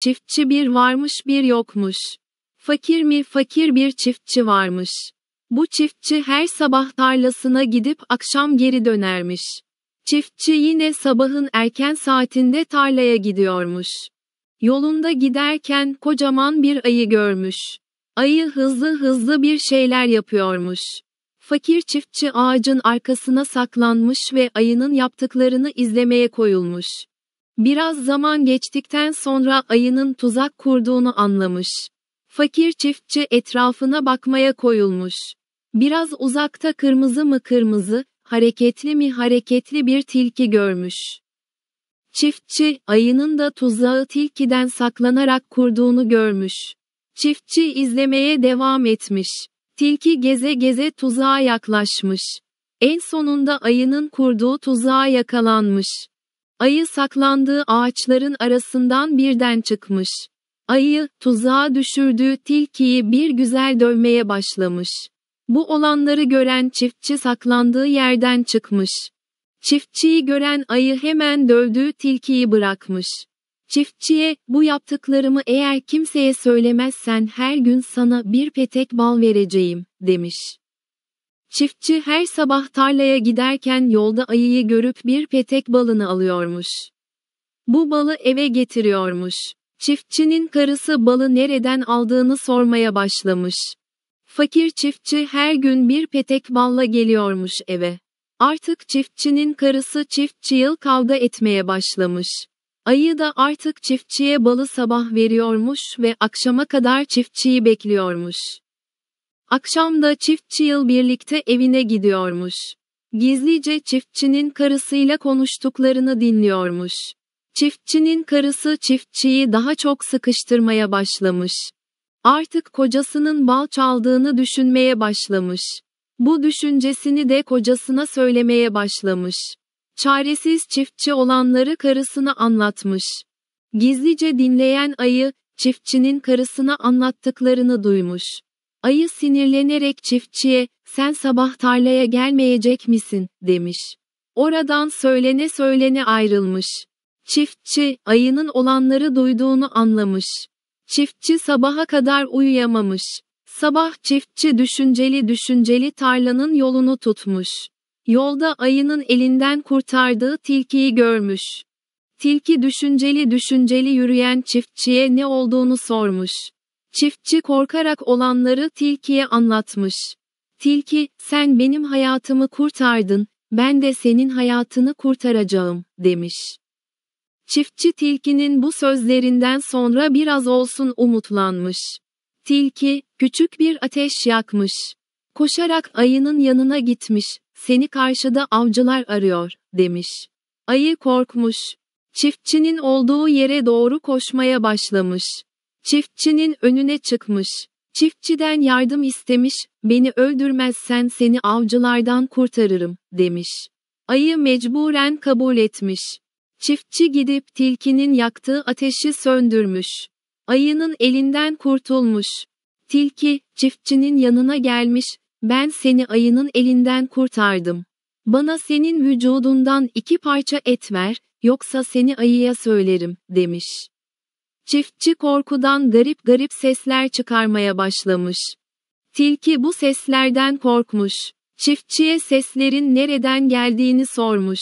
Çiftçi bir varmış bir yokmuş. Fakir mi fakir bir çiftçi varmış. Bu çiftçi her sabah tarlasına gidip akşam geri dönermiş. Çiftçi yine sabahın erken saatinde tarlaya gidiyormuş. Yolunda giderken kocaman bir ayı görmüş. Ayı hızlı hızlı bir şeyler yapıyormuş. Fakir çiftçi ağacın arkasına saklanmış ve ayının yaptıklarını izlemeye koyulmuş. Biraz zaman geçtikten sonra ayının tuzak kurduğunu anlamış. Fakir çiftçi etrafına bakmaya koyulmuş. Biraz uzakta kırmızı mı kırmızı, hareketli mi hareketli bir tilki görmüş. Çiftçi, ayının da tuzağı tilkiden saklanarak kurduğunu görmüş. Çiftçi izlemeye devam etmiş. Tilki geze geze tuzağa yaklaşmış. En sonunda ayının kurduğu tuzağa yakalanmış. Ayı saklandığı ağaçların arasından birden çıkmış. Ayı, tuzağa düşürdüğü tilkiyi bir güzel dövmeye başlamış. Bu olanları gören çiftçi saklandığı yerden çıkmış. Çiftçiyi gören ayı hemen dövdüğü tilkiyi bırakmış. Çiftçiye, bu yaptıklarımı eğer kimseye söylemezsen her gün sana bir petek bal vereceğim, demiş. Çiftçi her sabah tarlaya giderken yolda ayıyı görüp bir petek balını alıyormuş. Bu balı eve getiriyormuş. Çiftçinin karısı balı nereden aldığını sormaya başlamış. Fakir çiftçi her gün bir petek balla geliyormuş eve. Artık çiftçinin karısı çiftçi yıl kavga etmeye başlamış. Ayı da artık çiftçiye balı sabah veriyormuş ve akşama kadar çiftçiyi bekliyormuş. Akşamda çiftçi yıl birlikte evine gidiyormuş. Gizlice çiftçinin karısıyla konuştuklarını dinliyormuş. Çiftçinin karısı çiftçiyi daha çok sıkıştırmaya başlamış. Artık kocasının bal çaldığını düşünmeye başlamış. Bu düşüncesini de kocasına söylemeye başlamış. Çaresiz çiftçi olanları karısına anlatmış. Gizlice dinleyen ayı, çiftçinin karısına anlattıklarını duymuş. Ayı sinirlenerek çiftçiye, sen sabah tarlaya gelmeyecek misin, demiş. Oradan söylene söylene ayrılmış. Çiftçi, ayının olanları duyduğunu anlamış. Çiftçi sabaha kadar uyuyamamış. Sabah çiftçi düşünceli düşünceli tarlanın yolunu tutmuş. Yolda ayının elinden kurtardığı tilkiyi görmüş. Tilki düşünceli düşünceli yürüyen çiftçiye ne olduğunu sormuş. Çiftçi korkarak olanları tilkiye anlatmış. Tilki, sen benim hayatımı kurtardın, ben de senin hayatını kurtaracağım, demiş. Çiftçi tilkinin bu sözlerinden sonra biraz olsun umutlanmış. Tilki, küçük bir ateş yakmış. Koşarak ayının yanına gitmiş, seni karşıda avcılar arıyor, demiş. Ayı korkmuş. Çiftçinin olduğu yere doğru koşmaya başlamış. Çiftçinin önüne çıkmış. Çiftçiden yardım istemiş, beni öldürmezsen seni avcılardan kurtarırım, demiş. Ayı mecburen kabul etmiş. Çiftçi gidip tilkinin yaktığı ateşi söndürmüş. Ayının elinden kurtulmuş. Tilki, çiftçinin yanına gelmiş, ben seni ayının elinden kurtardım. Bana senin vücudundan iki parça et ver, yoksa seni ayıya söylerim, demiş. Çiftçi korkudan garip garip sesler çıkarmaya başlamış. Tilki bu seslerden korkmuş. Çiftçiye seslerin nereden geldiğini sormuş.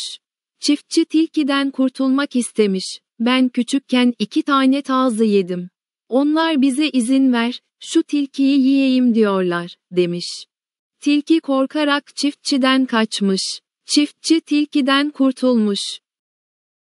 Çiftçi tilkiden kurtulmak istemiş. Ben küçükken iki tane tazı yedim. Onlar bize izin ver, şu tilkiyi yiyeyim diyorlar, demiş. Tilki korkarak çiftçiden kaçmış. Çiftçi tilkiden kurtulmuş.